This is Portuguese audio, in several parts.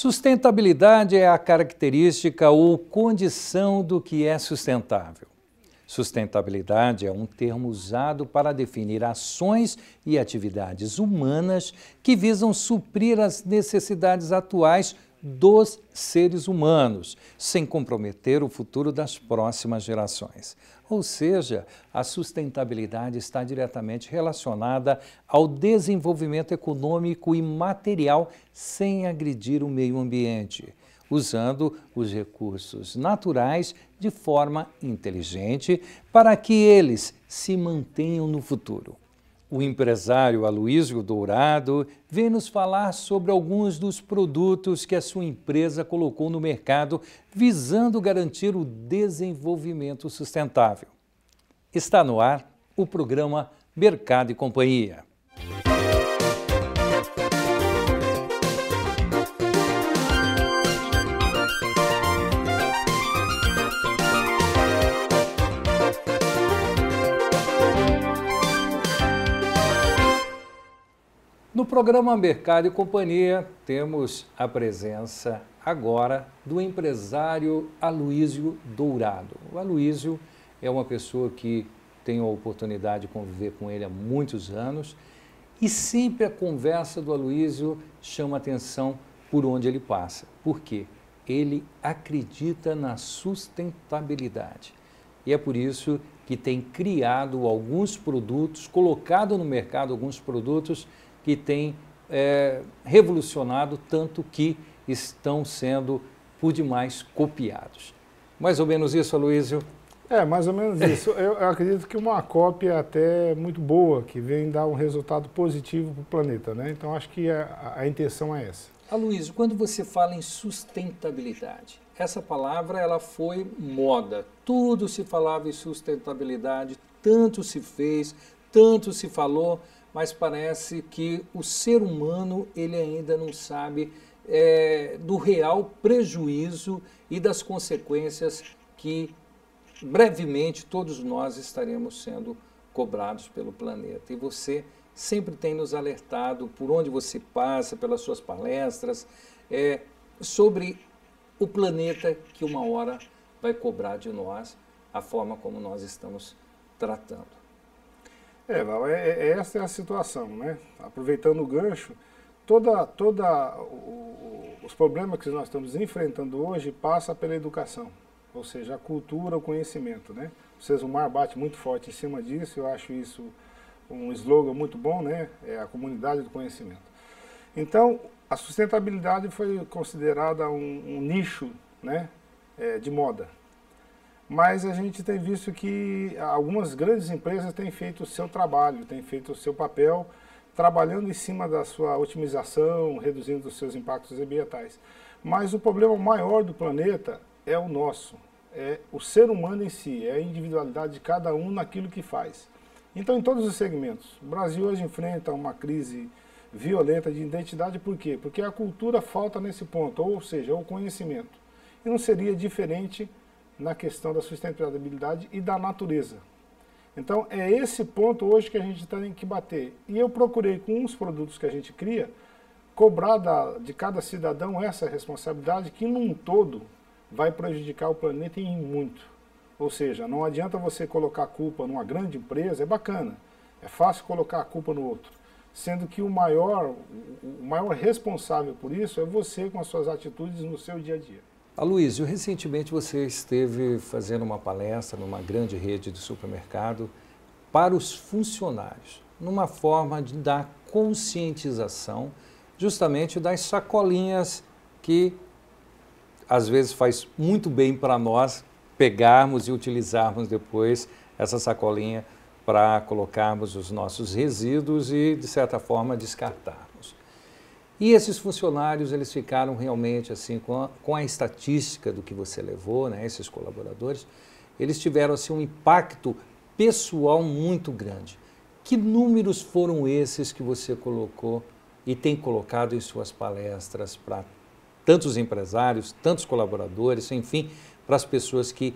Sustentabilidade é a característica ou condição do que é sustentável. Sustentabilidade é um termo usado para definir ações e atividades humanas que visam suprir as necessidades atuais dos seres humanos, sem comprometer o futuro das próximas gerações. Ou seja, a sustentabilidade está diretamente relacionada ao desenvolvimento econômico e material sem agredir o meio ambiente, usando os recursos naturais de forma inteligente para que eles se mantenham no futuro. O empresário Aloísio Dourado vem nos falar sobre alguns dos produtos que a sua empresa colocou no mercado visando garantir o desenvolvimento sustentável. Está no ar o programa Mercado e Companhia. No programa Mercado e Companhia, temos a presença agora do empresário Aloísio Dourado. O Aloísio é uma pessoa que tenho a oportunidade de conviver com ele há muitos anos e sempre a conversa do Aloísio chama atenção por onde ele passa. Por quê? Ele acredita na sustentabilidade. E é por isso que tem criado alguns produtos, colocado no mercado alguns produtos que tem é, revolucionado tanto que estão sendo por demais copiados. Mais ou menos isso, Aloysio? É, mais ou menos isso. Eu, eu, acredito que uma cópia até muito boa, que vem dar um resultado positivo para o planeta, né? Então acho que a, a intenção é essa. Aloysio, quando você fala em sustentabilidade, essa palavra ela foi moda. Tudo se falava em sustentabilidade, tanto se fez, tanto se falou, mas parece que o ser humano ele ainda não sabe é, do real prejuízo e das consequências que brevemente todos nós estaremos sendo cobrados pelo planeta. E você sempre tem nos alertado por onde você passa, pelas suas palestras, é, sobre o planeta que uma hora vai cobrar de nós a forma como nós estamos tratando. É, Val, é, é, essa é a situação, né? Aproveitando o gancho, toda, toda o, os problemas que nós estamos enfrentando hoje passa pela educação, ou seja, a cultura, o conhecimento, né? O Cesumar bate muito forte em cima disso, eu acho isso um slogan muito bom, né? É a comunidade do conhecimento. Então, a sustentabilidade foi considerada um, um nicho, né? É, de moda, mas a gente tem visto que algumas grandes empresas têm feito o seu trabalho, têm feito o seu papel, trabalhando em cima da sua otimização, reduzindo os seus impactos ambientais. Mas o problema maior do planeta é o nosso, é o ser humano em si, é a individualidade de cada um naquilo que faz. Então, em todos os segmentos, o Brasil hoje enfrenta uma crise violenta de identidade, por quê? Porque a cultura falta nesse ponto, ou seja, o conhecimento. E não seria diferente na questão da sustentabilidade e da natureza. Então, é esse ponto hoje que a gente tem que bater. E eu procurei, com os produtos que a gente cria, cobrar da, de cada cidadão essa responsabilidade que, num todo, vai prejudicar o planeta em muito. Ou seja, não adianta você colocar a culpa numa grande empresa, é bacana, é fácil colocar a culpa no outro. Sendo que o maior, o maior responsável por isso é você com as suas atitudes no seu dia a dia. Aloysio, recentemente você esteve fazendo uma palestra numa grande rede de supermercado para os funcionários, numa forma de dar conscientização justamente das sacolinhas que às vezes faz muito bem para nós pegarmos e utilizarmos depois essa sacolinha para colocarmos os nossos resíduos e, de certa forma, descartar. E esses funcionários, eles ficaram realmente assim, com a, com a estatística do que você levou, né, esses colaboradores, eles tiveram assim, um impacto pessoal muito grande. Que números foram esses que você colocou e tem colocado em suas palestras para tantos empresários, tantos colaboradores, enfim, para as pessoas que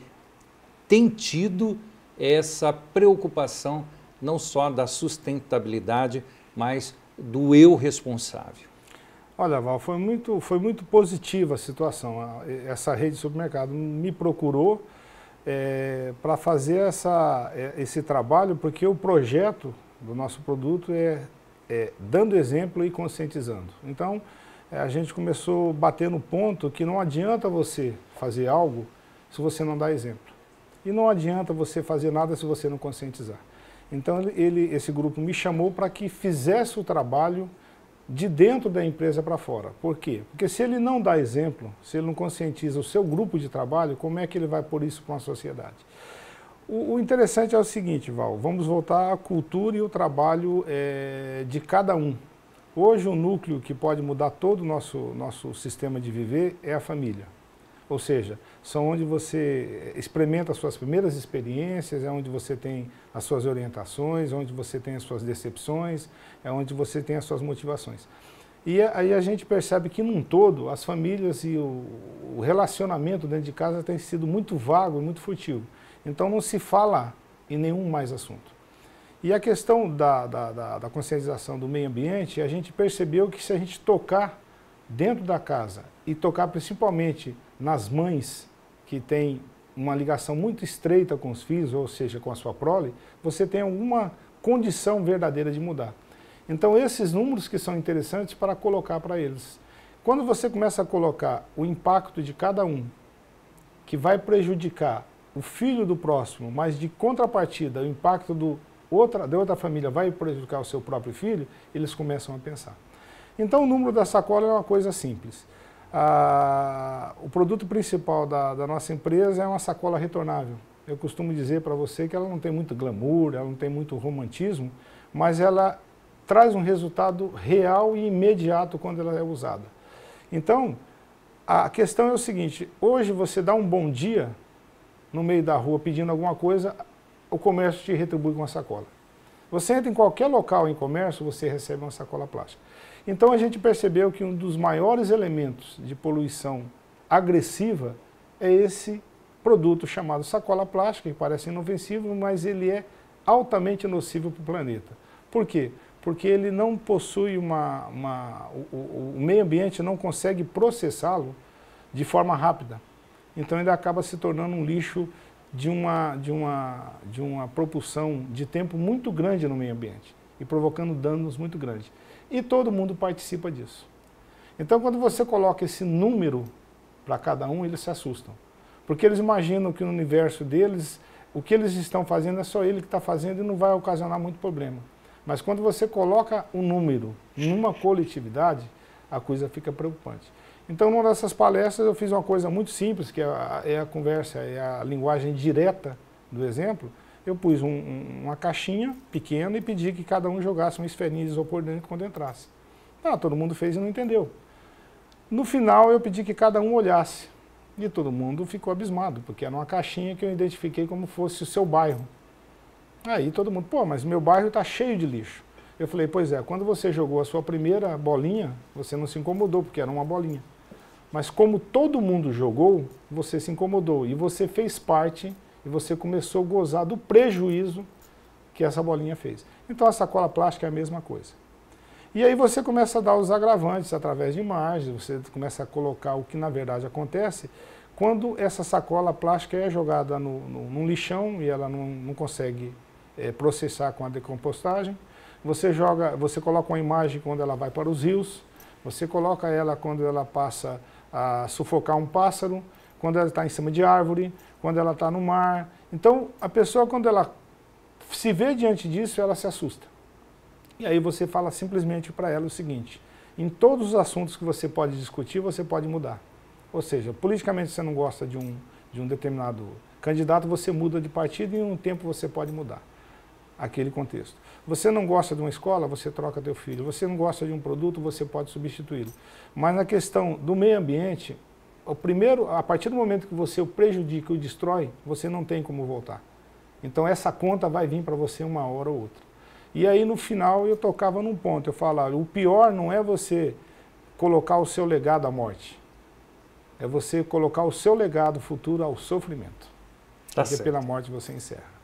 têm tido essa preocupação não só da sustentabilidade, mas do eu responsável? Olha, Val, foi muito, foi muito positiva a situação. Essa rede de supermercado me procurou é, para fazer essa, é, esse trabalho, porque o projeto do nosso produto é, é dando exemplo e conscientizando. Então, é, a gente começou no ponto que não adianta você fazer algo se você não dá exemplo. E não adianta você fazer nada se você não conscientizar. Então, ele, esse grupo me chamou para que fizesse o trabalho de dentro da empresa para fora. Por quê? Porque se ele não dá exemplo, se ele não conscientiza o seu grupo de trabalho, como é que ele vai pôr isso para uma sociedade? O, o, interessante é o seguinte, Val, vamos voltar à cultura e o trabalho é, de cada um. Hoje o núcleo que pode mudar todo o nosso, nosso sistema de viver é a família. Ou seja, são onde você experimenta as suas primeiras experiências, é onde você tem as suas orientações, onde você tem as suas decepções, é onde você tem as suas motivações. E aí a gente percebe que, num todo, as famílias e o, relacionamento dentro de casa tem sido muito vago muito furtivo. Então não se fala em nenhum mais assunto. E a questão da, da, da, da conscientização do meio ambiente, a gente percebeu que se a gente tocar dentro da casa e tocar principalmente nas mães que têm uma ligação muito estreita com os filhos, ou seja, com a sua prole, você tem alguma condição verdadeira de mudar. Então esses números que são interessantes para colocar para eles. Quando você começa a colocar o impacto de cada um, que vai prejudicar o filho do próximo, mas de contrapartida o impacto do outra, da outra família vai prejudicar o seu próprio filho, eles começam a pensar. Então o número da sacola é uma coisa simples. Ah, o produto principal da, da, nossa empresa é uma sacola retornável. Eu costumo dizer para você que ela não tem muito glamour, ela não tem muito romantismo, mas ela traz um resultado real e imediato quando ela é usada. Então, a questão é o seguinte, hoje você dá um bom dia no meio da rua pedindo alguma coisa, o comércio te retribui com uma sacola. Você entra em qualquer local em comércio, você recebe uma sacola plástica. Então a gente percebeu que um dos maiores elementos de poluição agressiva é esse produto chamado sacola plástica, que parece inofensivo, mas ele é altamente nocivo para o planeta. Por quê? Porque ele não possui uma... uma o, o, meio ambiente não consegue processá-lo de forma rápida. Então ele acaba se tornando um lixo de uma, de, uma, de uma propulsão de tempo muito grande no meio ambiente e provocando danos muito grandes. E todo mundo participa disso. Então, quando você coloca esse número para cada um, eles se assustam. Porque eles imaginam que no universo deles, o que eles estão fazendo é só ele que está fazendo e não vai ocasionar muito problema. Mas quando você coloca um número numa coletividade, a coisa fica preocupante. Então, numa dessas palestras, eu fiz uma coisa muito simples, que é a, é a conversa, é a linguagem direta do exemplo, eu pus um, um, uma caixinha pequena e pedi que cada um jogasse uma esferinha de isopor dentro quando entrasse. Ah, todo mundo fez e não entendeu. No final, eu pedi que cada um olhasse. E todo mundo ficou abismado, porque era uma caixinha que eu identifiquei como fosse o seu bairro. Aí todo mundo, pô, mas meu bairro está cheio de lixo. Eu falei, pois é, quando você jogou a sua primeira bolinha, você não se incomodou, porque era uma bolinha. Mas como todo mundo jogou, você se incomodou e você fez parte e você começou a gozar do prejuízo que essa bolinha fez. Então a sacola plástica é a mesma coisa. E aí você começa a dar os agravantes através de imagens, você começa a colocar o que na verdade acontece quando essa sacola plástica é jogada no, no, num lixão e ela não, não consegue é, processar com a decompostagem. Você joga, você coloca uma imagem quando ela vai para os rios, você coloca ela quando ela passa a sufocar um pássaro, quando ela está em cima de árvore, quando ela está no mar. Então, a pessoa, quando ela se vê diante disso, ela se assusta. E aí você fala simplesmente para ela o seguinte, em todos os assuntos que você pode discutir, você pode mudar. Ou seja, politicamente você não gosta de um, de um determinado candidato, você muda de partido e em um tempo você pode mudar aquele contexto. Você não gosta de uma escola, você troca teu filho. Você não gosta de um produto, você pode substituí-lo. Mas na questão do meio ambiente, o primeiro, a partir do momento que você o prejudica ou destrói, você não tem como voltar. Então essa conta vai vir para você uma hora ou outra. E aí no final eu tocava num ponto, eu falava, o pior não é você colocar o seu legado à morte, é você colocar o seu legado futuro ao sofrimento. Tá porque certo. pela morte você encerra.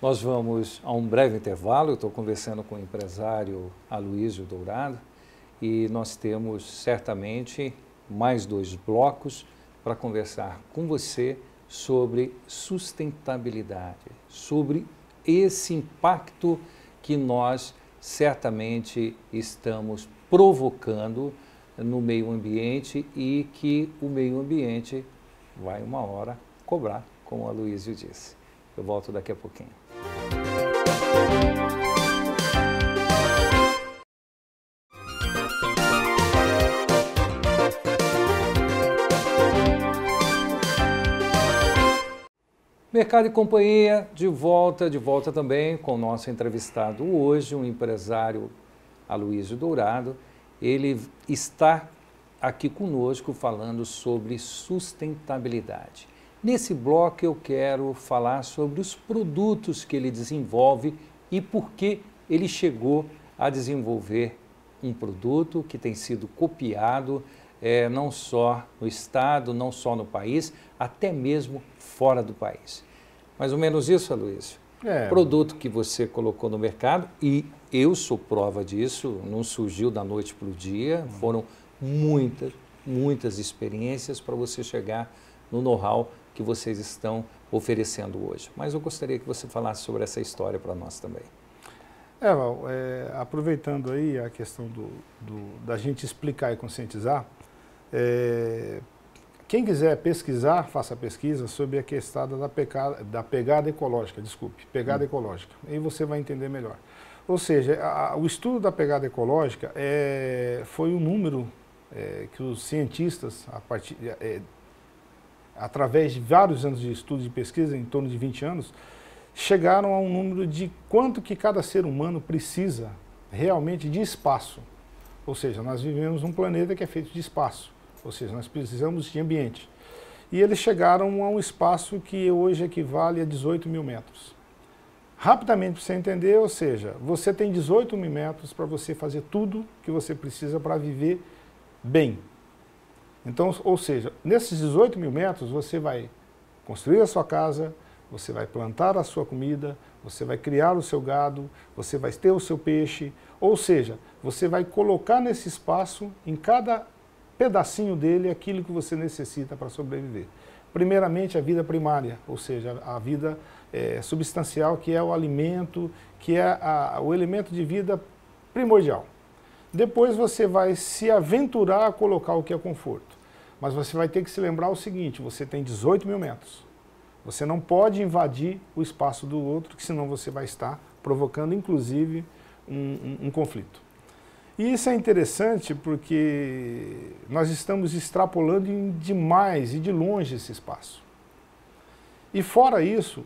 Nós vamos a um breve intervalo, eu estou conversando com o empresário Aloysio Dourado, e nós temos certamente mais dois blocos para conversar com você sobre sustentabilidade, sobre esse impacto que nós certamente estamos provocando no meio ambiente e que o meio ambiente vai uma hora cobrar, como a Luísio disse. Eu volto daqui a pouquinho. Mercado e Companhia, de volta, de volta também com o nosso entrevistado hoje, um empresário Aloysio Dourado. Ele está aqui conosco falando sobre sustentabilidade. Nesse bloco eu quero falar sobre os produtos que ele desenvolve e por que ele chegou a desenvolver um produto que tem sido copiado é, não só no estado, não só no país, até mesmo fora do país. Mais ou menos isso, Aloysio? É. Produto que você colocou no mercado e eu sou prova disso, não surgiu da noite para o dia, foram muitas, muitas experiências para você chegar no know-how que vocês estão oferecendo hoje. Mas eu gostaria que você falasse sobre essa história para nós também. É, Val, é, aproveitando aí a questão do, do, da gente explicar e conscientizar, é, quem quiser pesquisar, faça pesquisa sobre a questão da pegada, da pegada ecológica, desculpe, pegada hum. ecológica. Aí você vai entender melhor. Ou seja, a, o estudo da pegada ecológica é, foi um número é, que os cientistas, a partir, é, através de vários anos de estudo e pesquisa, em torno de 20 anos, chegaram a um número de quanto que cada ser humano precisa realmente de espaço. Ou seja, nós vivemos num planeta que é feito de espaço. Ou seja, nós precisamos de ambiente. E eles chegaram a um espaço que hoje equivale a 18 mil metros. Rapidamente para você entender, ou seja, você tem 18 mil metros para você fazer tudo que você precisa para viver bem. Então, ou seja, nesses 18 mil metros você vai construir a sua casa, você vai plantar a sua comida, você vai criar o seu gado, você vai ter o seu peixe, ou seja, você vai colocar nesse espaço, em cada pedacinho dele é aquilo que você necessita para sobreviver. Primeiramente, a vida primária, ou seja, a vida é, substancial, que é o alimento, que é a, o elemento de vida primordial. Depois você vai se aventurar a colocar o que é conforto. Mas você vai ter que se lembrar o seguinte, você tem 18 mil metros. Você não pode invadir o espaço do outro, que senão você vai estar provocando, inclusive, um, um, um conflito. E isso é interessante porque nós estamos extrapolando demais e de longe esse espaço. E fora isso,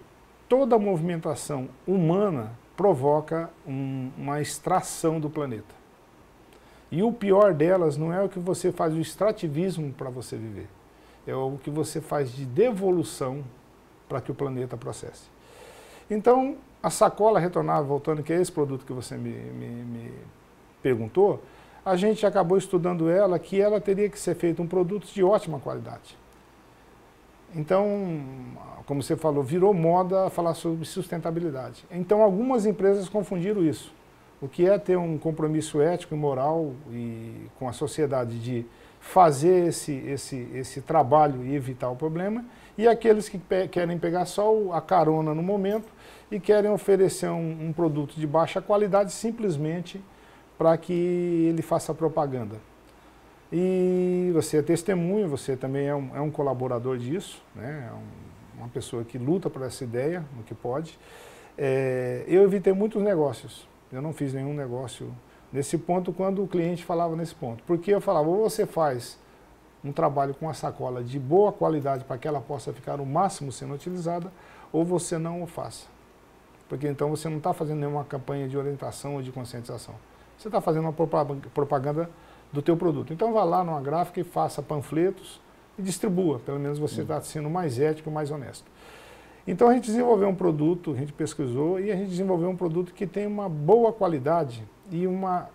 toda movimentação humana provoca um, uma extração do planeta. E o pior delas não é o que você faz o extrativismo para você viver, é o que você faz de devolução para que o planeta processe. Então, a sacola retornável, voltando, que é esse produto que você me, me, me perguntou, a gente acabou estudando ela que ela teria que ser feito um produto de ótima qualidade. Então, como você falou, virou moda falar sobre sustentabilidade. Então, algumas empresas confundiram isso. O que é ter um compromisso ético e moral e com a sociedade de fazer esse, esse, esse trabalho e evitar o problema, e aqueles que pe querem pegar só a carona no momento e querem oferecer um, um produto de baixa qualidade simplesmente para que ele faça propaganda. E você é testemunha, você também é um, é um colaborador disso, né? é um, uma pessoa que luta por essa ideia, no que pode. É, eu evitei muitos negócios, eu não fiz nenhum negócio nesse ponto quando o cliente falava nesse ponto. Porque eu falava, ou você faz um trabalho com a sacola de boa qualidade para que ela possa ficar o máximo sendo utilizada, ou você não o faça. Porque então você não está fazendo nenhuma campanha de orientação ou de conscientização você está fazendo uma propaganda do teu produto. Então vá lá numa gráfica e faça panfletos e distribua. Pelo menos você está sendo mais ético, mais honesto. Então a gente desenvolveu um produto, a gente pesquisou e a gente desenvolveu um produto que tem uma boa qualidade e uma,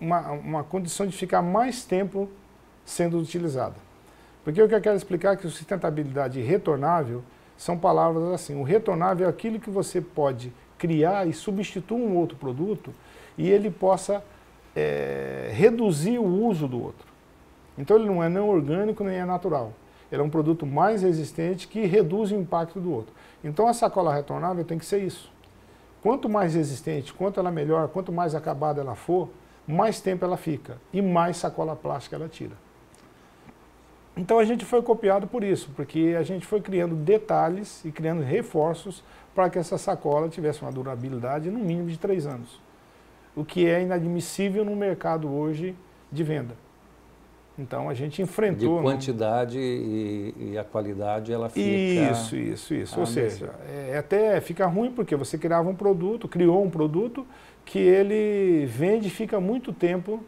uma, uma condição de ficar mais tempo sendo utilizada. Porque o que eu quero explicar é que sustentabilidade retornável são palavras assim. O retornável é aquilo que você pode criar e substituir um outro produto e ele possa é, reduzir o uso do outro. Então ele não é nem orgânico nem é natural. Ele é um produto mais resistente que reduz o impacto do outro. Então a sacola retornável tem que ser isso. Quanto mais resistente, quanto ela melhor, quanto mais acabada ela for, mais tempo ela fica e mais sacola plástica ela tira. Então a gente foi copiado por isso, porque a gente foi criando detalhes e criando reforços para que essa sacola tivesse uma durabilidade no mínimo de três anos. O que é inadmissível no mercado hoje de venda. Então a gente enfrentou. De quantidade e, e, a qualidade ela fica. Isso, isso, isso. Ou seja, é, até fica ruim porque você criava um produto, criou um produto que ele vende e fica muito tempo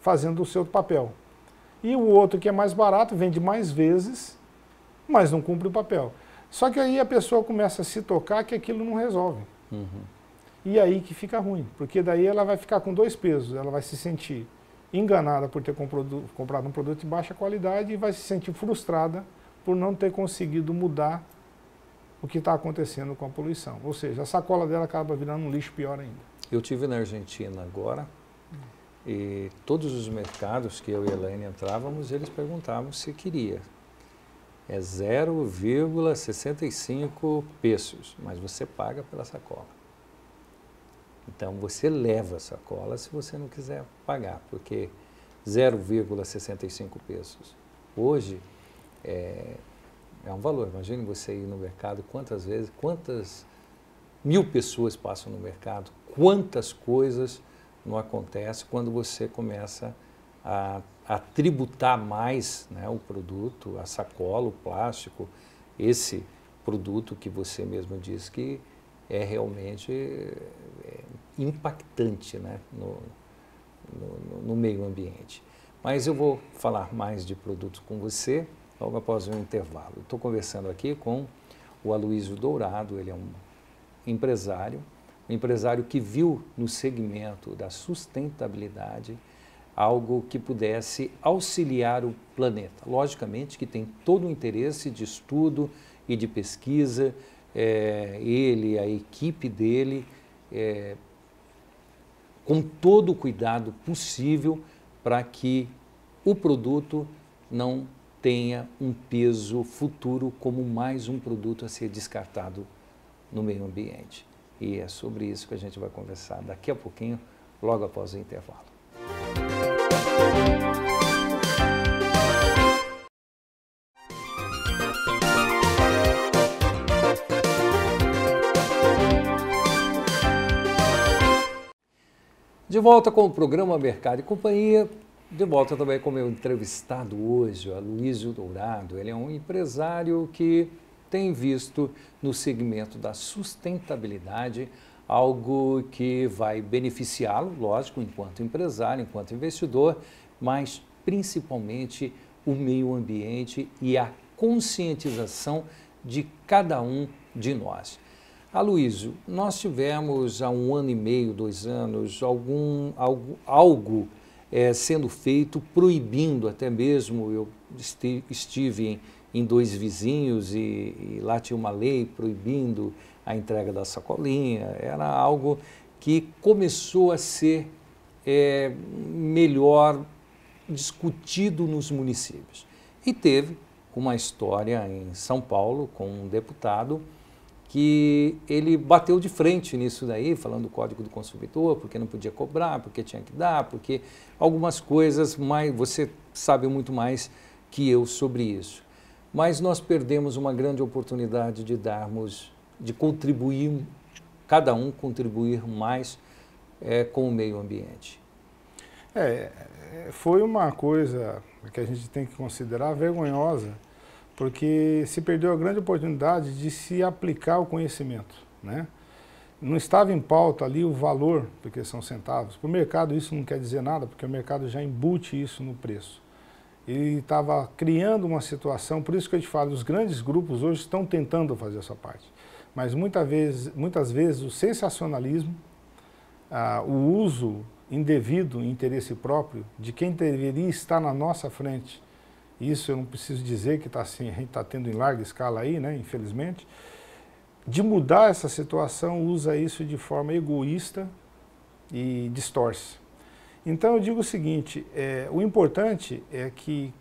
fazendo o seu papel. E o outro que é mais barato vende mais vezes, mas não cumpre o papel. Só que aí a pessoa começa a se tocar que aquilo não resolve. Uhum. E aí que fica ruim, porque daí ela vai ficar com dois pesos, ela vai se sentir enganada por ter comprado um produto de baixa qualidade e vai se sentir frustrada por não ter conseguido mudar o que está acontecendo com a poluição. Ou seja, a sacola dela acaba virando um lixo pior ainda. Eu tive na Argentina agora e todos os mercados que eu e a Elaine entrávamos, eles perguntavam se queria. É 0,65 pesos, mas você paga pela sacola. Então você leva a sacola se você não quiser pagar, porque 0,65 pesos. Hoje é, é um valor. Imagine você ir no mercado, quantas vezes, quantas mil pessoas passam no mercado, quantas coisas não acontecem quando você começa a, a tributar mais né, o produto, a sacola, o plástico, esse produto que você mesmo diz que é realmente é, impactante né, no, no, no, meio ambiente. Mas eu vou falar mais de produtos com você logo após um intervalo. Estou conversando aqui com o Aloysio Dourado, ele é um empresário, um empresário que viu no segmento da sustentabilidade algo que pudesse auxiliar o planeta. Logicamente que tem todo o interesse de estudo e de pesquisa, é, ele, a equipe dele, é, com todo o cuidado possível para que o produto não tenha um peso futuro como mais um produto a ser descartado no meio ambiente. E é sobre isso que a gente vai conversar daqui a pouquinho, logo após o intervalo. De volta com o programa Mercado e Companhia, de volta também com o meu entrevistado hoje, o Luísio Dourado. Ele é um empresário que tem visto no segmento da sustentabilidade algo que vai beneficiá-lo, lógico, enquanto empresário, enquanto investidor, mas principalmente o meio ambiente e a conscientização de cada um de nós. Aloysio, nós tivemos há um ano e meio, dois anos, algum, algo, algo é, sendo feito proibindo até mesmo, eu estive em, em dois vizinhos e, e, lá tinha uma lei proibindo a entrega da sacolinha, era algo que começou a ser é, melhor discutido nos municípios. E teve uma história em São Paulo com um deputado que ele bateu de frente nisso daí, falando do Código do Consumidor, porque não podia cobrar, porque tinha que dar, porque algumas coisas, mais, você sabe muito mais que eu sobre isso. Mas nós perdemos uma grande oportunidade de darmos, de contribuir, cada um contribuir mais é, com o meio ambiente. É, foi uma coisa que a gente tem que considerar vergonhosa, porque se perdeu a grande oportunidade de se aplicar o conhecimento. Né? Não estava em pauta ali o valor, porque são centavos. Para o mercado isso não quer dizer nada, porque o mercado já embute isso no preço. Ele estava criando uma situação, por isso que eu te falo, os grandes grupos hoje estão tentando fazer essa parte. Mas muitas vezes, muitas vezes o sensacionalismo, ah, o uso indevido interesse próprio de quem deveria estar na nossa frente isso eu não preciso dizer que está assim, a gente está tendo em larga escala aí, né, infelizmente, de mudar essa situação, usa isso de forma egoísta e distorce. Então eu digo o seguinte, é, o importante é que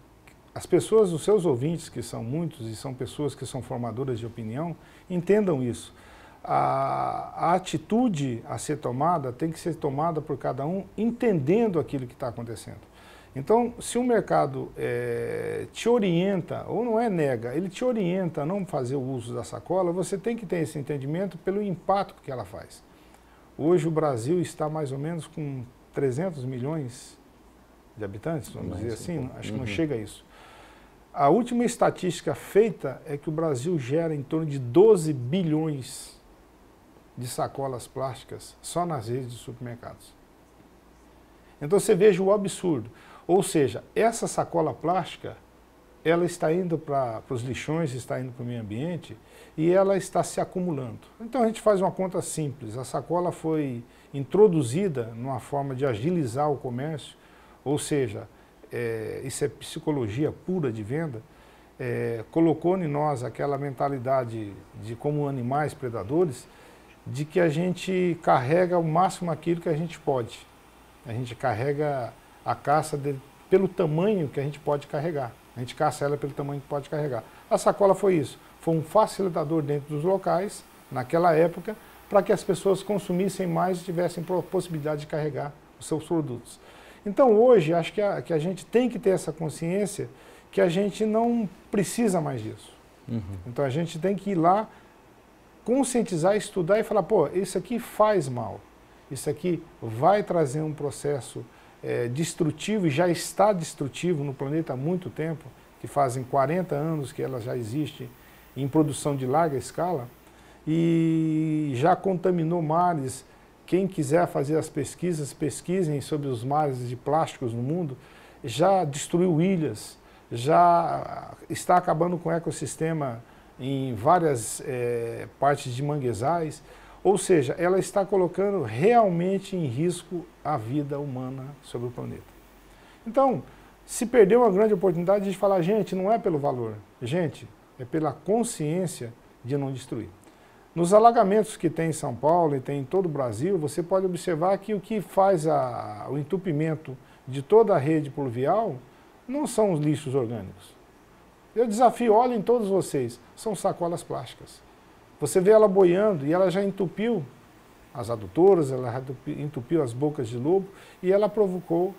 as pessoas, os seus ouvintes, que são muitos e são pessoas que são formadoras de opinião, entendam isso. A, a atitude a ser tomada tem que ser tomada por cada um entendendo aquilo que está acontecendo. Então, se o mercado é, te orienta, ou não é nega, ele te orienta a não fazer o uso da sacola, você tem que ter esse entendimento pelo impacto que ela faz. Hoje o Brasil está mais ou menos com 300 milhões de habitantes, vamos mais dizer assim, um acho que não uhum. chega a isso. A última estatística feita é que o Brasil gera em torno de 12 bilhões de sacolas plásticas só nas redes de supermercados. Então você veja o absurdo. Ou seja, essa sacola plástica, ela está indo para os lixões, está indo para o meio ambiente e ela está se acumulando. Então a gente faz uma conta simples. A sacola foi introduzida numa forma de agilizar o comércio, ou seja, é, isso é psicologia pura de venda, é, colocou em nós aquela mentalidade de como animais predadores, de que a gente carrega o máximo aquilo que a gente pode. A gente carrega a caça de, pelo tamanho que a gente pode carregar. A gente caça ela pelo tamanho que pode carregar. A sacola foi isso. Foi um facilitador dentro dos locais, naquela época, para que as pessoas consumissem mais e tivessem possibilidade de carregar os seus produtos. Então hoje, acho que a, que a gente tem que ter essa consciência que a gente não precisa mais disso. Uhum. Então a gente tem que ir lá, conscientizar, estudar e falar, pô, isso aqui faz mal. Isso aqui vai trazer um processo é, destrutivo e já está destrutivo no planeta há muito tempo, que fazem 40 anos que ela já existe em produção de larga escala, e já contaminou mares. Quem quiser fazer as pesquisas, pesquisem sobre os mares de plásticos no mundo, já destruiu ilhas, já está acabando com o ecossistema em várias é, partes de manguezais. Ou seja, ela está colocando realmente em risco a vida humana sobre o planeta. Então, se perdeu uma grande oportunidade de falar, gente, não é pelo valor, gente, é pela consciência de não destruir. Nos alagamentos que tem em São Paulo e tem em todo o Brasil, você pode observar que o que faz a, o entupimento de toda a rede pluvial não são os lixos orgânicos. Eu desafio, olhem todos vocês, são sacolas plásticas. Você vê ela boiando e ela já entupiu as adutoras, ela entupiu as bocas de lobo e ela provocou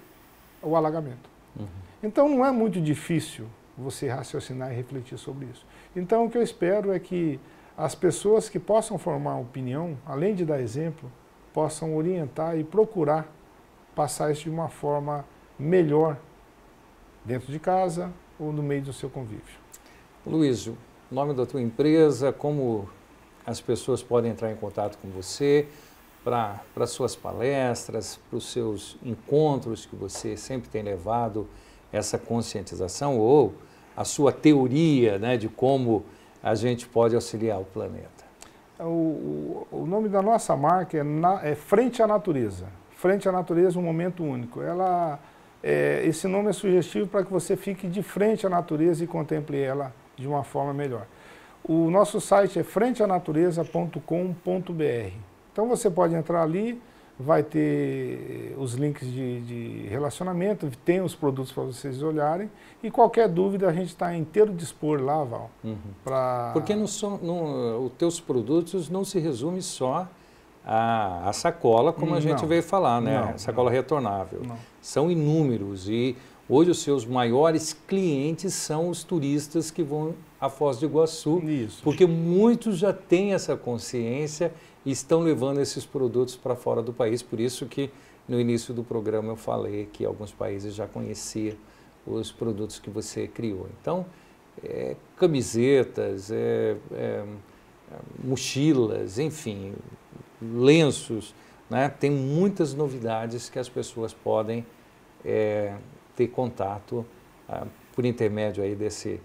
o alagamento. Uhum. Então não é muito difícil você raciocinar e refletir sobre isso. Então o que eu espero é que as pessoas que possam formar opinião, além de dar exemplo, possam orientar e procurar passar isso de uma forma melhor dentro de casa ou no meio do seu convívio. Luiz, o nome da tua empresa, como as pessoas podem entrar em contato com você para suas palestras, para os seus encontros que você sempre tem levado essa conscientização ou a sua teoria né, de como a gente pode auxiliar o planeta? O, o, o nome da nossa marca é, na, é, Frente à Natureza. Frente à Natureza, um momento único. Ela, é, esse nome é sugestivo para que você fique de frente à natureza e contemple ela de uma forma melhor. O nosso site é frenteanatureza.com.br. Então você pode entrar ali, vai ter os links de, de relacionamento, tem os produtos para vocês olharem e qualquer dúvida a gente está inteiro dispor lá, Val. Uhum. Pra... Porque não são, não, os teus produtos não se resume só a, a sacola, como a gente não, veio falar, né? Não, sacola retornável. São inúmeros e Hoje os seus maiores clientes são os turistas que vão à Foz do Iguaçu, Isso. porque muitos já têm essa consciência e estão levando esses produtos para fora do país. Por isso que no início do programa eu falei que alguns países já conheciam os produtos que você criou. Então, é, camisetas, é, é, mochilas, enfim, lenços, né? tem muitas novidades que as pessoas podem é, ter contato ah, por intermédio aí desse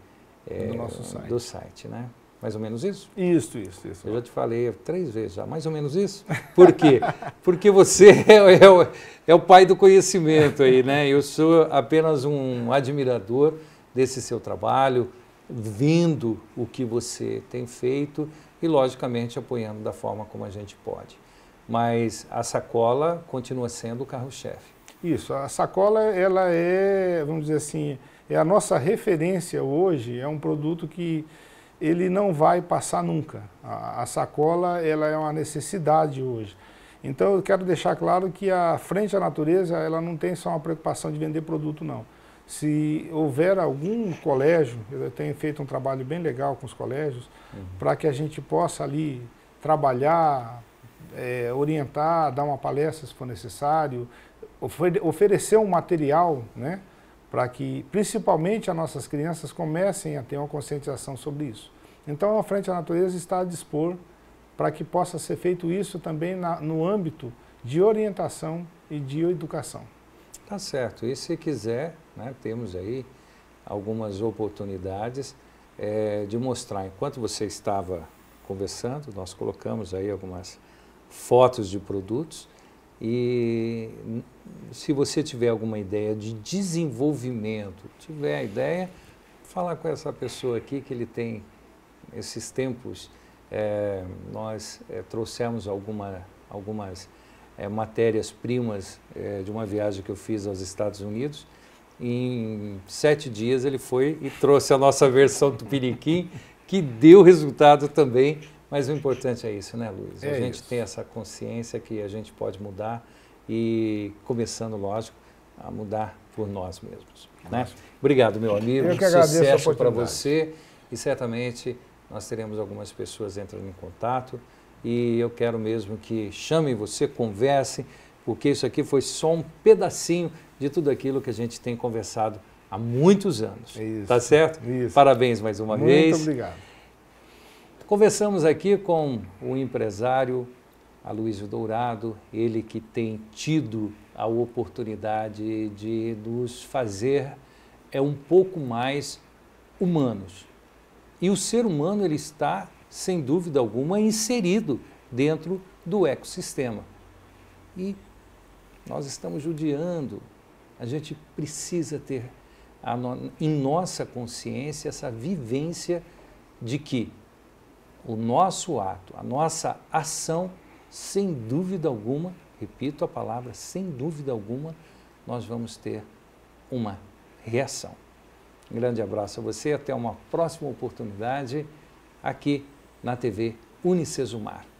é, do nosso site. do site, né? Mais ou menos isso? Isso, isso, isso. Eu já te falei três vezes já, mais ou menos isso. Por quê? Porque você é, é, o, é o pai do conhecimento aí, né? Eu sou apenas um admirador desse seu trabalho, vendo o que você tem feito e, logicamente, apoiando da forma como a gente pode. Mas a sacola continua sendo o carro-chefe. Isso, a sacola ela é, vamos dizer assim, é a nossa referência hoje, é um produto que ele não vai passar nunca. A, a sacola ela é uma necessidade hoje. Então eu quero deixar claro que a frente à natureza ela não tem só uma preocupação de vender produto não. Se houver algum colégio, eu tenho feito um trabalho bem legal com os colégios, uhum. para que a gente possa ali trabalhar, é, orientar, dar uma palestra se for necessário, oferecer um material, né, para que principalmente as nossas crianças comecem a ter uma conscientização sobre isso. Então a Frente à Natureza está a dispor para que possa ser feito isso também na, no âmbito de orientação e de educação. Tá certo. E se quiser, né, temos aí algumas oportunidades é, de mostrar. Enquanto você estava conversando, nós colocamos aí algumas fotos de produtos e se você tiver alguma ideia de desenvolvimento, tiver a ideia, falar com essa pessoa aqui que ele tem esses tempos, é, nós é, trouxemos alguma, algumas é, matérias-primas é, de uma viagem que eu fiz aos Estados Unidos. Em sete dias ele foi e trouxe a nossa versão do Piriquim, que deu resultado também mas o importante é isso, né, Luiz? É a gente isso. tem essa consciência que a gente pode mudar e começando, lógico, a mudar por nós mesmos. Né? Obrigado, meu amigo. Eu que Sucesso para você e certamente nós teremos algumas pessoas entrando em contato e eu quero mesmo que chamem você, conversem, porque isso aqui foi só um pedacinho de tudo aquilo que a gente tem conversado há muitos anos. Isso. Tá certo? Isso. Parabéns mais uma Muito vez. Muito obrigado. Conversamos aqui com o empresário Aloysio Dourado, ele que tem tido a oportunidade de nos fazer é um pouco mais humanos. E o ser humano ele está, sem dúvida alguma, inserido dentro do ecossistema. E nós estamos judiando. A gente precisa ter no, em nossa consciência essa vivência de que o nosso ato, a nossa ação, sem dúvida alguma, repito a palavra, sem dúvida alguma, nós vamos ter uma reação. Um grande abraço a você, até uma próxima oportunidade aqui na TV Unicesumar.